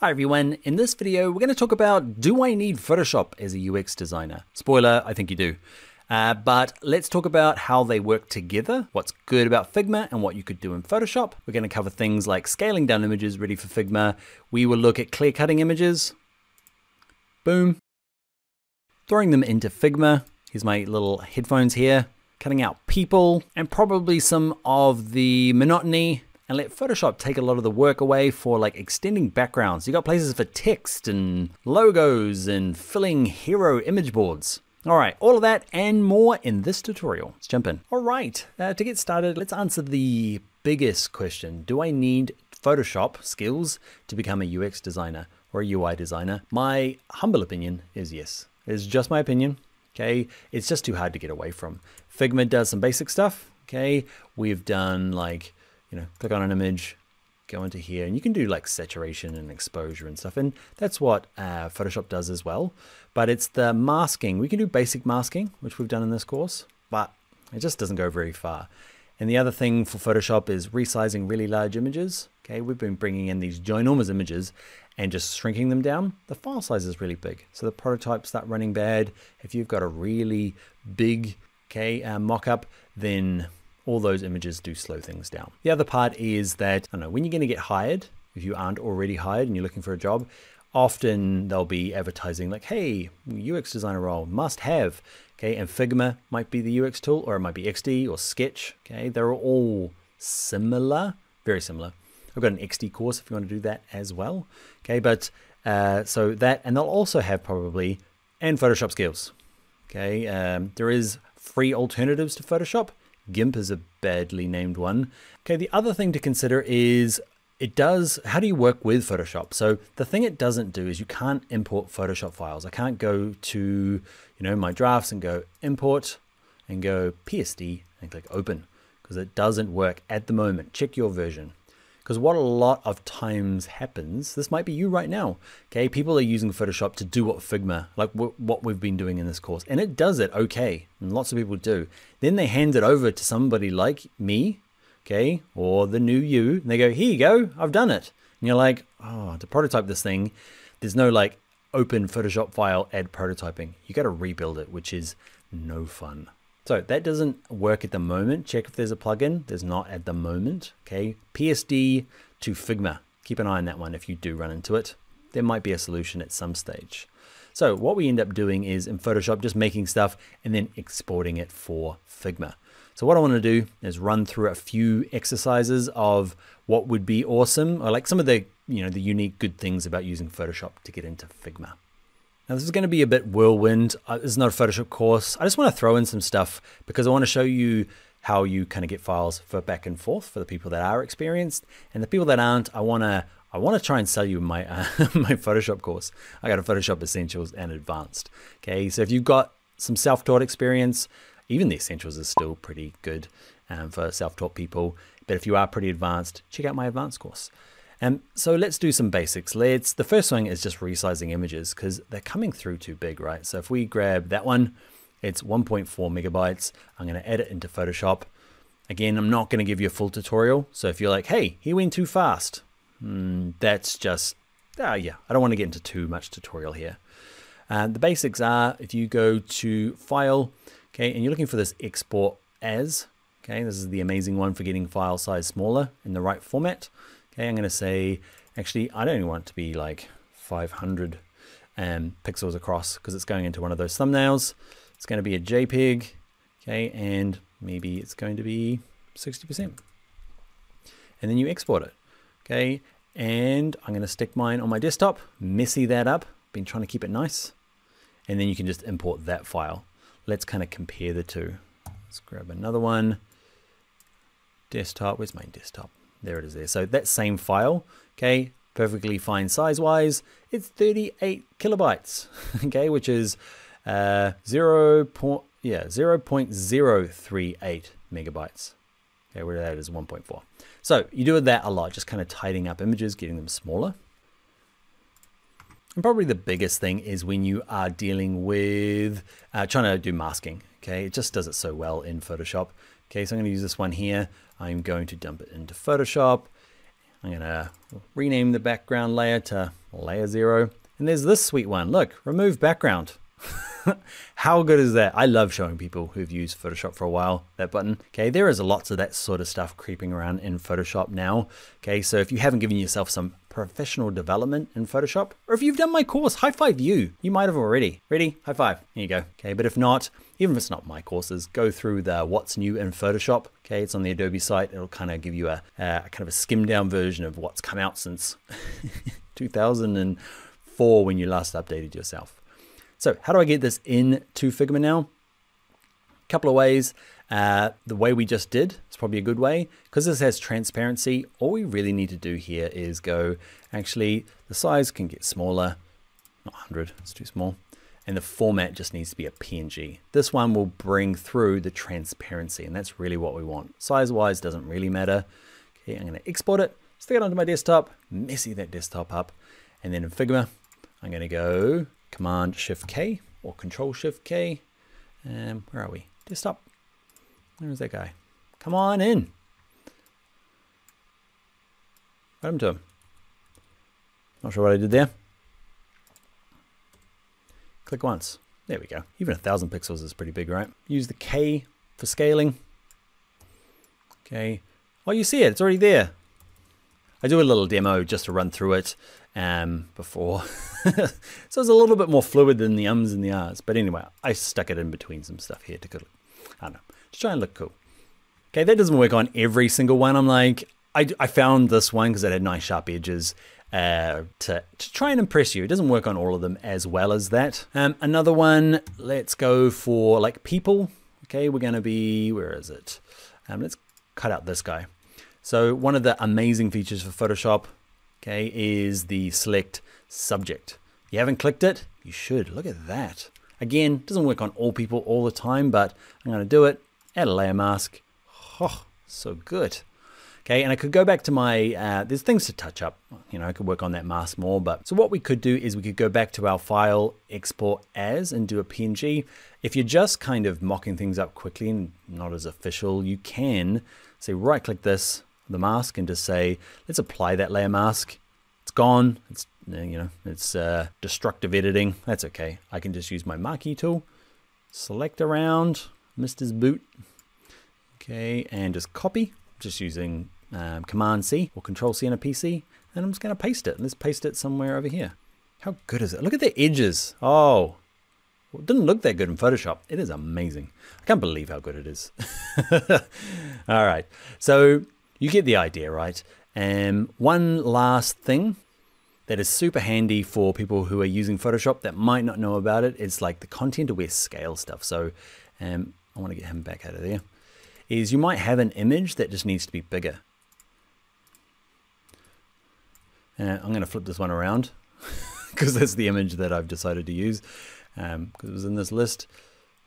Hi everyone, in this video we're going to talk about do I need Photoshop as a UX designer? Spoiler, I think you do. Uh, but let's talk about how they work together, what's good about Figma and what you could do in Photoshop. We're going to cover things like scaling down images ready for Figma. We will look at clear cutting images. Boom. Throwing them into Figma. Here's my little headphones here. Cutting out people and probably some of the monotony and let Photoshop take a lot of the work away for like extending backgrounds. You got places for text and logos and filling hero image boards. All right, all of that and more in this tutorial. Let's jump in. All right, uh, to get started, let's answer the biggest question. Do I need Photoshop skills to become a UX designer or a UI designer? My humble opinion is yes. It's just my opinion. Okay, it's just too hard to get away from. Figma does some basic stuff. Okay, we've done like you know, click on an image, go into here, and you can do like saturation and exposure and stuff. And that's what uh, Photoshop does as well. But it's the masking. We can do basic masking, which we've done in this course, but it just doesn't go very far. And the other thing for Photoshop is resizing really large images. Okay, we've been bringing in these ginormous images and just shrinking them down. The file size is really big. So the prototypes start running bad. If you've got a really big okay, uh, mock-up, then all those images do slow things down. The other part is that, I don't know, when you're going to get hired, if you aren't already hired and you're looking for a job, often they'll be advertising like, hey, UX designer role, must have. Okay, and Figma might be the UX tool, or it might be XD or Sketch. Okay, they're all similar, very similar. I've got an XD course if you want to do that as well. Okay, but uh, so that, and they'll also have probably, and Photoshop skills. Okay, um, there is free alternatives to Photoshop. GIMP is a badly named one. Okay, the other thing to consider is it does, how do you work with Photoshop? So the thing it doesn't do is you can't import Photoshop files. I can't go to, you know, my drafts and go import and go PSD and click open because it doesn't work at the moment. Check your version. Because what a lot of times happens, this might be you right now, okay? People are using Photoshop to do what Figma, like what we've been doing in this course, and it does it okay, and lots of people do. Then they hand it over to somebody like me, okay, or the new you, and they go, here you go, I've done it. And you're like, oh, to prototype this thing, there's no like open Photoshop file, add prototyping. You got to rebuild it, which is no fun. So that doesn't work at the moment. Check if there's a plugin. There's not at the moment. Okay, PSD to Figma. Keep an eye on that one if you do run into it. There might be a solution at some stage. So what we end up doing is in Photoshop, just making stuff and then exporting it for Figma. So what I want to do is run through a few exercises of what would be awesome, or like some of the, you know, the unique good things about using Photoshop to get into Figma. Now this is going to be a bit whirlwind. Uh, this is not a Photoshop course. I just want to throw in some stuff because I want to show you how you kind of get files for back and forth for the people that are experienced and the people that aren't. I want to I want to try and sell you my uh, my Photoshop course. I got a Photoshop Essentials and Advanced. Okay, so if you've got some self-taught experience, even the Essentials is still pretty good um, for self-taught people. But if you are pretty advanced, check out my Advanced course. And so let's do some basics. Let's, the first one is just resizing images because they're coming through too big, right? So if we grab that one, it's 1.4 megabytes. I'm going to edit into Photoshop. Again, I'm not going to give you a full tutorial. So if you're like, hey, he went too fast, mm, that's just, ah, yeah, I don't want to get into too much tutorial here. Uh, the basics are if you go to File, okay, and you're looking for this Export As, okay, this is the amazing one for getting file size smaller in the right format. I'm going to say, actually, I don't want it to be like 500 um, pixels across because it's going into one of those thumbnails. It's going to be a JPEG, okay, and maybe it's going to be 60%. And then you export it, okay, and I'm going to stick mine on my desktop, messy that up, been trying to keep it nice, and then you can just import that file. Let's kind of compare the two. Let's grab another one. Desktop, where's my desktop? There it is there. So that same file, okay, perfectly fine size-wise, it's 38 kilobytes, okay, which is uh, 0. Point, yeah, 0 0.038 megabytes. Okay, where that is 1.4. So you do that a lot, just kind of tidying up images, getting them smaller. And probably the biggest thing is when you are dealing with uh, trying to do masking. Okay, it just does it so well in Photoshop. Okay, so I'm going to use this one here. I'm going to dump it into Photoshop. I'm gonna rename the background layer to layer zero. And there's this sweet one. Look, remove background. How good is that? I love showing people who've used Photoshop for a while that button. Okay, there is lots of that sort of stuff creeping around in Photoshop now. Okay, so if you haven't given yourself some professional development in Photoshop, or if you've done my course, high five you. You might have already. Ready? High five. Here you go. Okay, but if not, even if it's not my courses, go through the what's new in Photoshop. Okay, it's on the Adobe site. It'll kind of give you a, a kind of a skim down version of what's come out since 2004 when you last updated yourself. So how do I get this into Figma now? Couple of ways. Uh, the way we just did is probably a good way. Because this has transparency, all we really need to do here is go, actually, the size can get smaller. Not 100, it's too small. And the format just needs to be a PNG. This one will bring through the transparency, and that's really what we want. Size-wise doesn't really matter. Okay, I'm gonna export it, stick it onto my desktop, messy that desktop up, and then in Figma, I'm gonna go Command Shift K or Control Shift K. Um, where are we? Desktop. Where's that guy? Come on in. What him to him? Not sure what I did there. Click once. There we go. Even a thousand pixels is pretty big, right? Use the K for scaling. Okay. Oh, you see it. It's already there. I do a little demo just to run through it um, before. so it's a little bit more fluid than the ums and the ahs. But anyway, I stuck it in between some stuff here to, I don't know, Just try and look cool. Okay, that doesn't work on every single one. I'm like, I, I found this one because it had nice sharp edges uh, to, to try and impress you. It doesn't work on all of them as well as that. Um, another one, let's go for like people. Okay, we're to be, where is it? Um, let's cut out this guy. So one of the amazing features for Photoshop, okay, is the select subject. You haven't clicked it? You should. Look at that. Again, doesn't work on all people all the time, but I'm going to do it. Add a layer mask. Oh, so good. Okay, and I could go back to my, uh, there's things to touch up. You know, I could work on that mask more, but so what we could do is we could go back to our file, export as, and do a PNG. If you're just kind of mocking things up quickly and not as official, you can say right click this, the mask, and just say, let's apply that layer mask. It's gone, it's you know, it's uh, destructive editing. That's okay. I can just use my marquee tool, select around Mr. Boot, okay, and just copy, just using um, Command C or Control C on a PC, and I'm just going to paste it. Let's paste it somewhere over here. How good is it? Look at the edges. Oh, well, it didn't look that good in Photoshop. It is amazing. I can't believe how good it is. All right, so you get the idea, right? And um, one last thing that is super handy for people who are using Photoshop that might not know about it. It's like the content aware scale stuff. So um, I want to get him back out of there. Is you might have an image that just needs to be bigger. Uh, I'm going to flip this one around because that's the image that I've decided to use because um, it was in this list.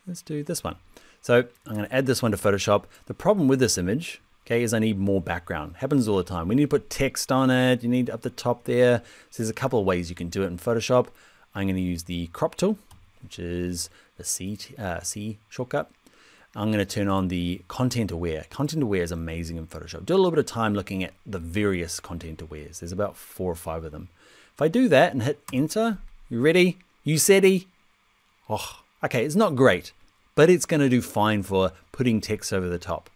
Let's do this one. So I'm going to add this one to Photoshop. The problem with this image okay, is I need more background. Happens all the time. We need to put text on it. You need up the top there. So there's a couple of ways you can do it in Photoshop. I'm going to use the crop tool, which is the C, uh, C shortcut. I'm going to turn on the content aware. Content aware is amazing in Photoshop. Do a little bit of time looking at the various content awares. There's about four or five of them. If I do that and hit enter, you ready? You said Oh, okay, it's not great, but it's going to do fine for putting text over the top.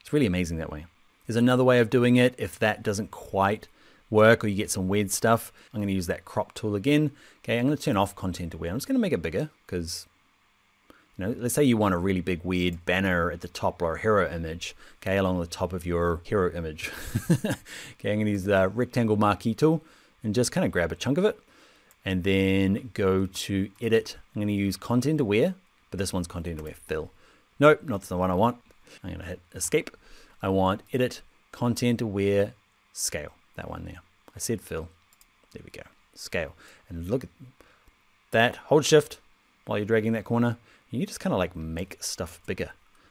It's really amazing that way. There's another way of doing it if that doesn't quite work or you get some weird stuff. I'm going to use that crop tool again. Okay, I'm going to turn off content aware. I'm just going to make it bigger because, you know, let's say you want a really big weird banner at the top or a hero image, okay, along the top of your hero image. okay, I'm going to use the rectangle marquee tool and just kind of grab a chunk of it and then go to edit. I'm going to use content aware, but this one's content aware fill. Nope, not the one I want. I'm to hit escape. I want edit content aware scale. That one there. I said fill. There we go. Scale. And look at that. Hold shift while you're dragging that corner. You just kind of like make stuff bigger.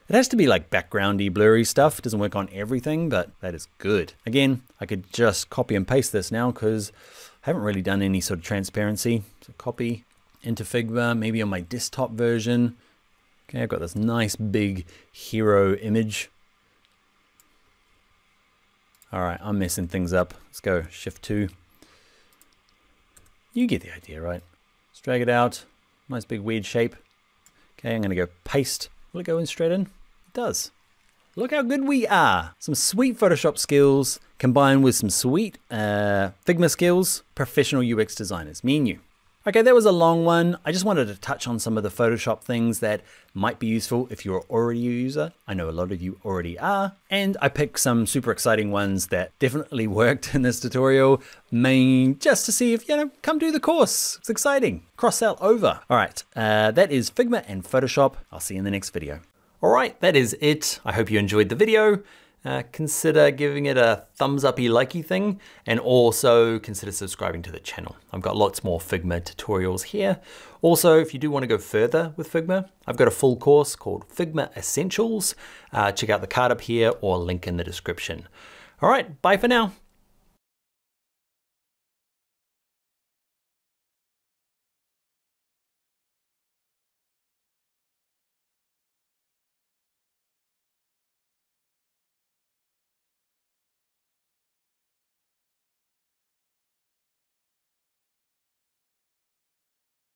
It has to be like backgroundy, blurry stuff. It doesn't work on everything, but that is good. Again, I could just copy and paste this now because I haven't really done any sort of transparency. So copy into Figma, maybe on my desktop version. Okay, I've got this nice big hero image. All right, I'm messing things up. Let's go shift two. You get the idea, right? Let's drag it out. Nice big weird shape. Okay, I'm gonna go paste. Will it go in straight in? It does. Look how good we are. Some sweet Photoshop skills combined with some sweet uh, Figma skills, professional UX designers, me and you. Okay, that was a long one. I just wanted to touch on some of the Photoshop things that might be useful if you're already a user. I know a lot of you already are. And I picked some super exciting ones that definitely worked in this tutorial, main just to see if, you know, come do the course. It's exciting. Cross out over. All right, uh, that is Figma and Photoshop. I'll see you in the next video. All right, that is it. I hope you enjoyed the video. Uh, consider giving it a thumbs up uppy likey thing and also consider subscribing to the channel. I've got lots more Figma tutorials here. Also, if you do want to go further with Figma, I've got a full course called Figma Essentials. Uh, check out the card up here or link in the description. All right, bye for now.